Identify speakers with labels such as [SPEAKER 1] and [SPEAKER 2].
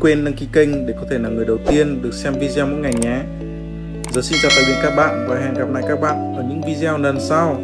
[SPEAKER 1] quên đăng ký kênh để có thể là người đầu tiên được xem video mỗi ngày nhé. Giờ xin chào tạm biệt các bạn và hẹn gặp lại các bạn ở những video lần sau.